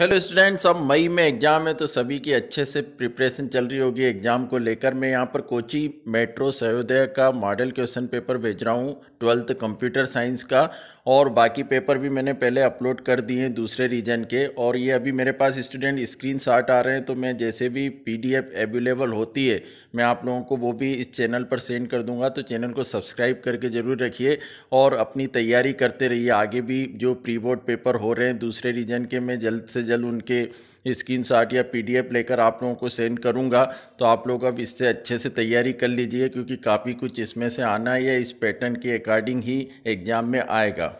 Hello students, अब मई में exam है तो सभी की अच्छे से प्रिपरेशन चल रही होगी। एग्ज़ाम को लेकर मैं यहाँ पर कोची मेट्रो सयोदय का मॉडल क्वेश्चन पेपर भेज रहा हूँ, ट्वेल्थ कंप्यूटर साइंस का। और बाकी पेपर भी मैंने पहले अपलोड कर दिए हैं दूसरे रीजन के और ये अभी मेरे पास स्टूडेंट स्क्रीन शॉट आ रहे हैं तो मैं जैसे भी पीडीएफ अवेलेबल होती है, मैं आप लोगों को वो भी इस चैनल पर सेंड कर दूँगा तो चैनल को सब्सक्राइब करके ज़रूर रखिए और अपनी तैयारी करते रहिए। आगे भी जो प्री बोर्ड पेपर हो रहे हैं दूसरे रीजन के, मैं जल्द से जल्द उनके स्क्रीन शॉट या पीडीएफ लेकर आप लोगों को सेंड करूँगा। तो आप लोग अब इससे अच्छे से तैयारी कर लीजिए, क्योंकि काफ़ी कुछ इसमें से आना है या इस पैटर्न के अकॉर्डिंग ही एग्ज़ाम में आएगा।